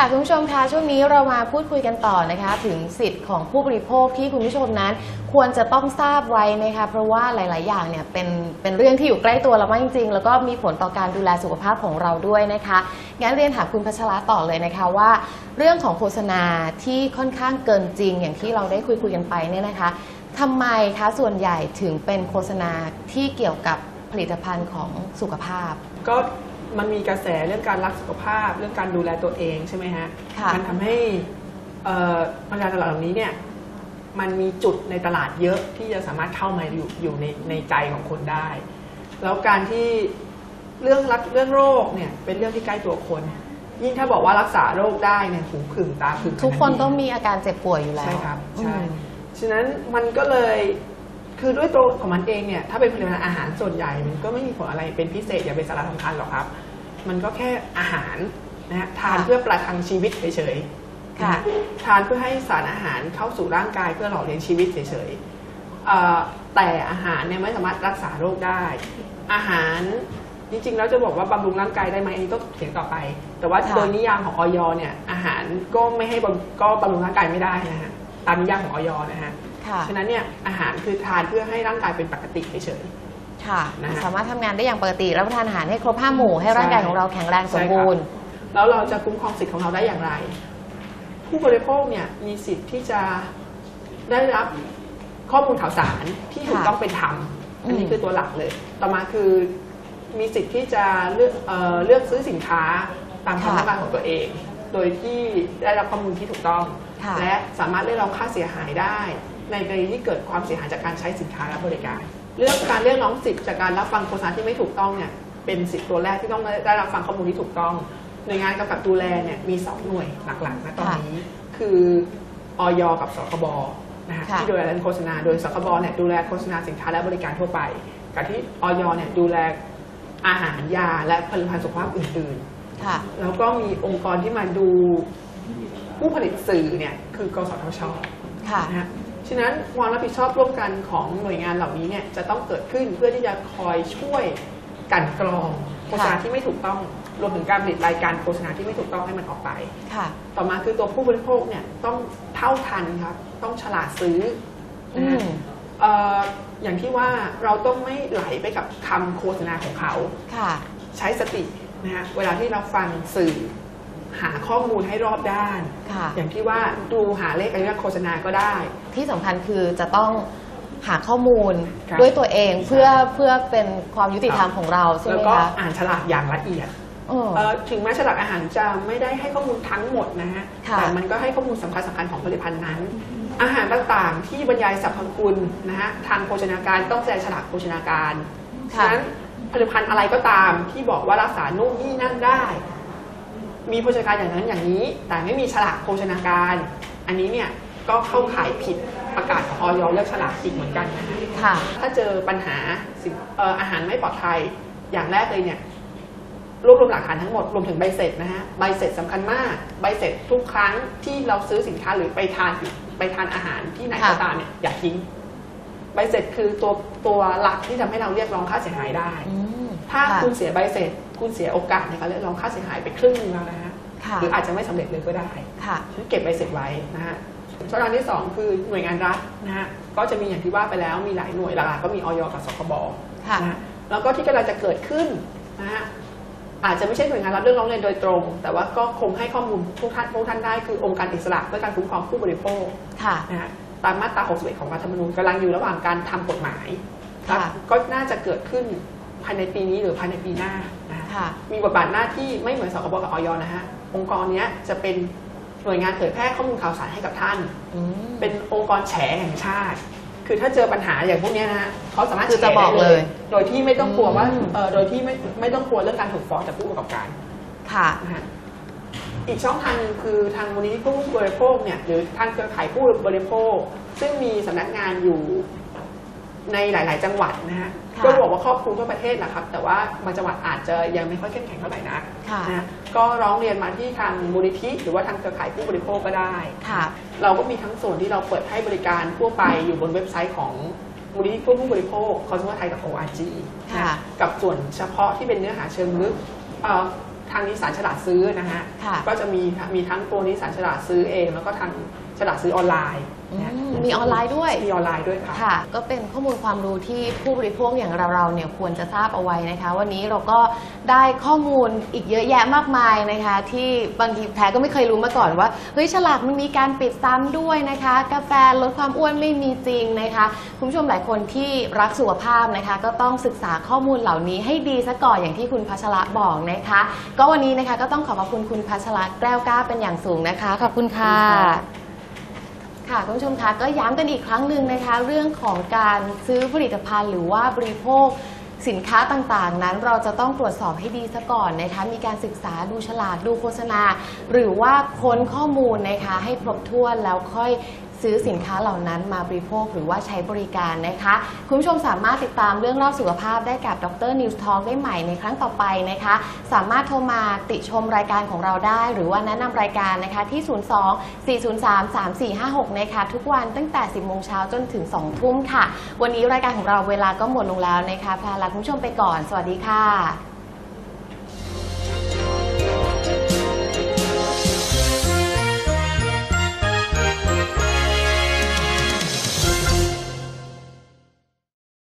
ค่ะคุณผู้ชมคะช่วงนี้เรามาพูดคุยกันต่อนะคะ ถึงสิทธิ์ของผู้บริโภคที่คุณผู้ชมนั้น ควรจะต้องทราบไว้นะคะเพราะว่าหลาย ๆ อย่างเนี่ยเป็นเป็นเรื่องที่อยู่ใกล้ตัวเรามากจริง ๆ แล้วก็มีผลต่อการดูแลสุขภาพของเราด้วยนะคะงั้นเรียนถามคุณพัชระต่อเลยนะคะว่า เรื่องของโฆษณาที่ค่อนข้างเกินจริง อย่างที่เราได้คุยคุยกันไปเนี่ยนะคะทำไมคะส่วนใหญ่ถึงเป็นโฆษณาที่เกี่ยวกับผลิตภัณฑ์ของสุขภาพ ก็ มันมีกระแสเรื่องการรักสุขภาพ เรื่องการดูแลตัวเองใช่ไหมฮะค่ะมันทำให้เอ่อผลิตภัณฑ์เหล่านี้เนี่ยมันมีจุดในตลาดเยอะที่จะสามารถเข้ามาอยู่อยู่ในในใจของคนได้ แล้วการที่เรื่องรักเรื่องโรคเนี่ยเป็นเรื่องที่ใกล้ตัวคน ยิ่งถ้าบอกว่ารักษาโรคได้เนี่ยหูผึ่งตาผึ่งทุกคนทัทีต้องมีอาการเจ็บป่วยอยู่แล้วใช่ครับใช่อืมฉะนั้นมันก็เลย คือด้วยตัวของมันเองเนี่ยถ้าเป็นผลิตภัณฑ์อาหารส่วนใหญ่ มันก็ไม่มีผลอะไรเป็นพิเศษอย่าเป็นสาระสำคัญหรอกครับ มันก็แค่อาหารนะฮะทานเพื่อประทังชีวิตเฉยๆค่ะทานเพื่อให้สารอาหารเข้าสู่ร่างกายเพื่อหล่อเลี้ยงชีวิตเฉยๆแต่อาหารเนี่ยไม่สามารถรักษาโรคได้ อาหารจริงๆแล้วจะบอกว่าบำรุงร่างกายได้ไหมอันนี้ต้องเถียงต่อไป แต่ว่าโดยนิยามของออยเนี่ยอาหารก็ไม่ให้ก็บำรุงร่างกายไม่ได้นะฮะตามนิยามของออยนะฮะ ค่ะฉะนั้นเนี่ยอาหารคือทานเพื่อให้ร่างกายเป็นปกติเฉย ค่ะ นะฮะสามารถทำงานได้อย่างปกติรับประทานอาหารให้ครบห้าหมู่ให้ร่างกายของเราแข็งแรงสมบูรณ์ ๆแล้วเราจะคุ้มครองสิทธิ์ของเราได้อย่างไร ผู้บริโภคเนี่ยมีสิทธิ์ที่จะได้รับข้อมูลข่าวสารที่ถูกค่ะต้องเป็นธรรมอันนี้อืม คือตัวหลักเลย ต่อมาคือมีสิทธิ์ที่จะเลือกเอ่อเลือกซื้อสินค้าตามความต้องการของตัวเอง โดยที่ได้รับข้อมูลที่ถูกต้อง ค่ะ และสามารถเรียกร้องค่าเสียหายได้ ในกรณีที่เกิดความเสียหายจากการใช้สินค้าและบริการ เรื่องการเรียกร้องสิทธิ์จากการรับฟังโฆษณาที่ไม่ถูกต้องเนี่ยเป็นสิทธิ์ตัวแรกที่ต้องได้รับฟังข้อมูลที่ถูกต้องหน่วยงานกำกับดูแลเนี่ยมีสองหน่วยหลักๆนะตอนนี้ คือออยกับสคบนะฮะค่ะที่ดูแลเรื่องโฆษณาโดยสคบเนี่ยดูแลโฆษณาสินค้าและบริการทั่วไปกับที่ออยเนี่ยดูแลอาหารยาและผลิตภัณฑ์สุขภาพอื่นๆค่ะแล้วก็มีองค์กรที่มาดูผู้ผลิตสื่อเนี่ยคือกสทช ค่ะ นะฮะฉะนั้นความรับผิดชอบร่วมกันของหน่วยงานเหล่านี้เนี่ยจะต้องเกิดขึ้นเพื่อที่จะคอยช่วยกลันกรองโฆษณาที่ไม่ถูกต้องรวมถึงการผลิตรายการโฆษณาที่ไม่ถูกต้องให้มันออกไป ค่ะ ต่อมาคือตัวผู้บริโภคเนี่ยต้องเท่าทันครับ ต้องฉลาดซื้อนะฮะอืมเอ่ออย่างที่ว่าเราต้องไม่ไหลไปกับคำโฆษณาของเขา ค่ะ ใช้สตินะฮะเวลาที่เราฟังสื่อ หาข้อมูลให้รอบด้าน ค่ะ อย่างที่ว่าดูหาเลขอายุโฆษณาก็ได้ ที่สำคัญคือจะต้องหาข้อมูลครับด้วยตัวเองเพื่อเพื่อเป็นความยุติธรรมของเราใช่แล้วไหมก็คะอ่านฉลากอย่างละเอียดเออ เอ่อถึงแม้ฉลากอาหารจะไม่ได้ให้ข้อมูลทั้งหมดนะฮะค่ะแต่มันก็ให้ข้อมูลสำคัญสำคัญของผลิตภัณฑ์นั้น อาหารต่างๆ ที่บรรยายสรรพคุณนะฮะทางโภชนาการต้องแสดงฉลากโภชนาการฉะค่ะนั้นผลิตภัณฑ์อะไรก็ตามที่บอกว่ารักษานู่นนี่นั่นได้ มีโภชนาการอย่างนั้นอย่างนี้ แต่ไม่มีฉลากโภชนาการ อันนี้เนี่ยก็เข้าข่ายผิดประกาศของออยเลือกฉลากอีกเหมือนกันนะฮะค่ะ ถ้าเจอปัญหาสินเอ่ออาหารไม่ปลอดภัยอย่างแรกเลยเนี่ยรวบรวมหลักฐานทั้งหมดรวมถึงใบเสร็จนะฮะใบเสร็จสำคัญมาก ใบเสร็จทุกครั้งที่เราซื้อสินค้าหรือไปทานไปทานอาหารที่ไหนค่ะก็ตามเนี่ยอย่าทิ้งใบเสร็จคือตัวตัวหลักที่ทำให้เราเรียกร้องค่าเสียหายได้อืมถ้าค่ะคุณเสียใบเสร็จ คุณเสียโอกาสในการเรียกร้องค่าเสียหายไปครึ่งหนึงแล้วนะฮะค่ะหรืออาจจะไม่สำเร็จเลยก็ได้ค่ะฉันเก็บใบเสร็จไว้นะฮะช่องทางที่2คือหน่วยงานรัฐนะฮะก็จะมีอย่างที่ว่าไปแล้วมีหลายหน่วยหลักๆก็มีออยกับสคบค่ะนะฮะแล้วก็ที่กำลังจะเกิดขึ้นนะฮะอาจจะไม่ใช่หน่วยงานรับเรื่องร้องเรียนโดยตรง แต่ว่าก็คงให้ข้อมูลพวกท่านพวกท่านได้คือองค์การอิสระเพื่อการคุ้มครองผู้บริโภคค่ะนะฮะตามมาตรา 61 ของรัฐธรรมนูญกำลังอยู่ระหว่างการทำกฎหมายค่ะก็น่าจะเกิดขึ้น ภายในปีนี้หรือภายในปีหน้านะฮะค่ะมีบทบาทหน้าที่ไม่เหมือนสคบกับออยนะฮะองค์กรเนี้ยจะเป็นหน่วยงานเผยแพร่ข้อมูลข่าวสารให้กับท่านอืมเป็นองค์กรแฉแห่งชาติ คือถ้าเจอปัญหาอย่างพวกเนี้ยนะฮะเขาสามารถคือจะแฉบอกได้เลย โดยที่ไม่ต้องกลัวว่าอืมเออโดยที่ไม่ไม่ต้องกลัวเรื่องการถูกฟ้องจากผู้ประกอบการค่ะนะฮะอีกช่องทางหนึงคือทางมูลนิธิผู้บริโภคเนี่ยหรือทางเครือข่ายผู้บริโภค ซึ่งมีสำนักงานอยู่ ในหลาย ๆ จังหวัดนะฮะค่ะก็บอกว่าครอบคลุมทั่วประเทศแหละครับ แต่ว่าบางจังหวัดอาจจะยังไม่ค่อยเข้มแข็งเท่าไหร่นักค่ะ นะฮะก็ร้องเรียนมาที่ทางมูลนิธิหรือว่าทางเครือข่ายผู้บริโภคก็ได้ ค่ะ เราก็มีทั้งส่วนที่เราเปิดให้บริการทั่วไปอยู่บนเว็บไซต์ของมูลนิธิเพื่อผู้บริโภค consumerthai.org ค่ะกับส่วนเฉพาะที่เป็นเนื้อหาเชิงลึกเอ่อทางนิตยสารฉลาดซื้อนะฮะ ค่ะ ก็จะมีมีทั้งตัวนิตยสารฉลาดซื้อเอง แล้วก็ทางฉลาดซื้อออนไลน์อืนะฮะมมีออนไลน์ด้วย มีออนไลน์ด้วยค่ะ ค่ะ ก็เป็นข้อมูลความรู้ที่ผู้บริโภคอย่างเราๆเนี่ยควรจะทราบเอาไว้นะคะ วันนี้เราก็ได้ข้อมูลอีกเยอะแยะมากมายนะคะ ที่บางทีแท้ก็ไม่เคยรู้มาก่อนว่าเฮ้ยฉลากมันมีการปิดซ้ำด้วยนะคะ กาแฟลดความอ้วนไม่มีจริงนะคะคุณผู้ชมหลายคนที่รักสุขภาพนะคะ ก็ต้องศึกษาข้อมูลเหล่านี้ให้ดีซะก่อนอย่างที่คุณพัชระบอกนะคะ ก็วันนี้นะคะก็ต้องขอขอบคุณคุณพัชระแก้วกล้าเป็นอย่างสูงนะคะขอบคุณค่ะ ค่ะคุณผู้ชมคะก็ย้ำกันอีกครั้งหนึ่งนะคะ เรื่องของการซื้อผลิตภัณฑ์หรือว่าบริโภคสินค้าต่างๆ นั้นเราจะต้องตรวจสอบให้ดีซะก่อนนะคะ มีการศึกษาดูฉลากดูโฆษณา หรือว่าค้นข้อมูลนะคะให้ครบถ้วนแล้วค่อย ซื้อสินค้าเหล่านั้นมาบริโภคหรือว่าใช้บริการนะคะ คุณผู้ชมสามารถติดตามเรื่องเล่าสุขภาพได้กับดรนิวส์ทอ k ได้ใหม่ในครั้งต่อไปนะคะ สามารถโทรมาติชมรายการของเราได้ หรือว่าแนะนำรายการนะคะที่ 02 403 3456 นะคะทุกวันตั้งแต่ 10โมงเช้าจนถึง 2 ทุ่มค่ะ วันนี้รายการของเราเวลาก็หมดลงแล้วนะคะพรลาคุณผู้ชมไปก่อน สวัสดีค่ะ